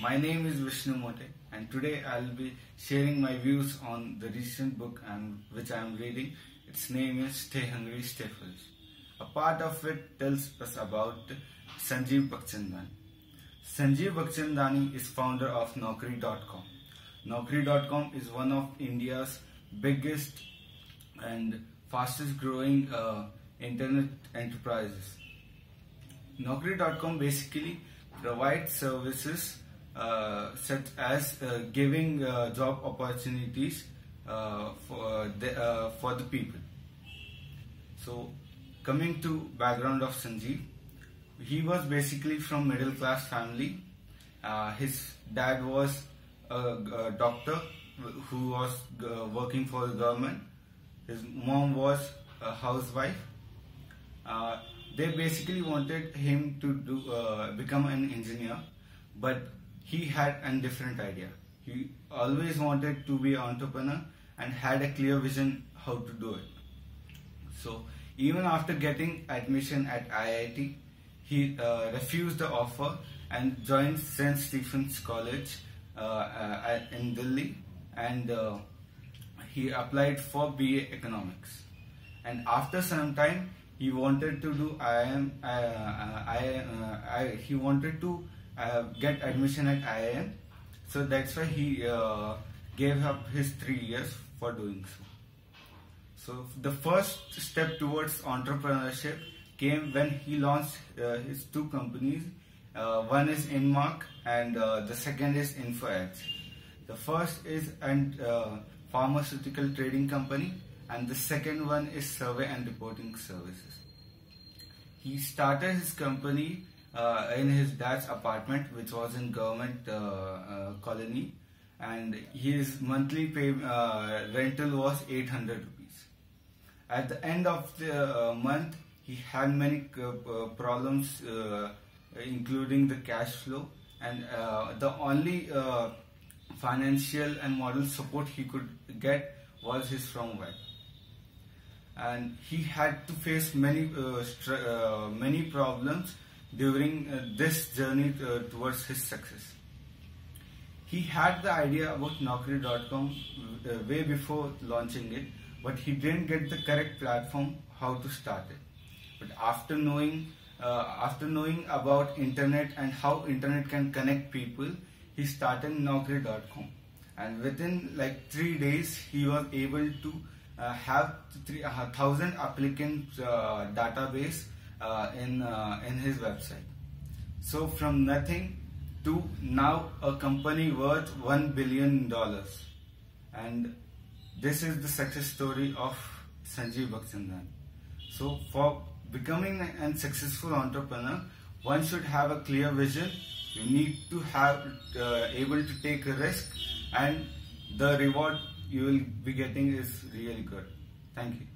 My name is Vishnu Mote and today I'll be sharing my views on the recent book and which I am reading. Its name is Stay Hungry, Stay Foolish. A part of it tells us about Sanjeev Bikhchandani. Sanjeev Bikhchandani is founder of Naukri.com. Naukri.com is one of India's biggest and fastest growing uh, internet enterprises. Naukri.com basically provides services uh, such as uh, giving uh, job opportunities uh, for the, uh, for the people. So, coming to background of Sanjeev, he was basically from middle class family. Uh, his dad was a, a doctor who was working for the government. His mom was a housewife. They basically wanted him to do uh, become an engineer, but he had a different idea. He always wanted to be an entrepreneur and had a clear vision how to do it. So even after getting admission at IIT, he uh, refused the offer and joined St. Stephen's College uh, in Delhi and uh, he applied for BA Economics. And after some time, he wanted to do IIM. Uh, uh, I, uh, I, he wanted to uh, get admission at IIM, so that's why he uh, gave up his three years for doing so. So the first step towards entrepreneurship came when he launched uh, his two companies. One is Inmark and the second is InfoEdge. The first is uh, pharmaceutical trading company and the second one is survey and reporting services. He started his company uh, in his dad's apartment, which was in government uh, uh, colony, and his monthly pay, uh, rental was 800 rupees. At the end of the uh, month, he had many uh, problems, including the cash flow, and the only financial and moral support he could get was his from wife and he had to face many uh, uh, many problems during uh, this journey uh, towards his success. He had the idea about Naukri.com way before launching it, but he didn't get the correct platform how to start it. But after knowing uh, after knowing about internet and how internet can connect people, he started Naukri.com, and within like three days he was able to uh, have three, uh, thousand applicants uh, database uh, in uh, in his website. So from nothing to now a company worth one billion dollars, and this is the success story of Sanjeev Bikhchandani. So for becoming a successful entrepreneur, one should have a clear vision. You need to have uh, able to take a risk, and the reward you will be getting is really good. Thank you.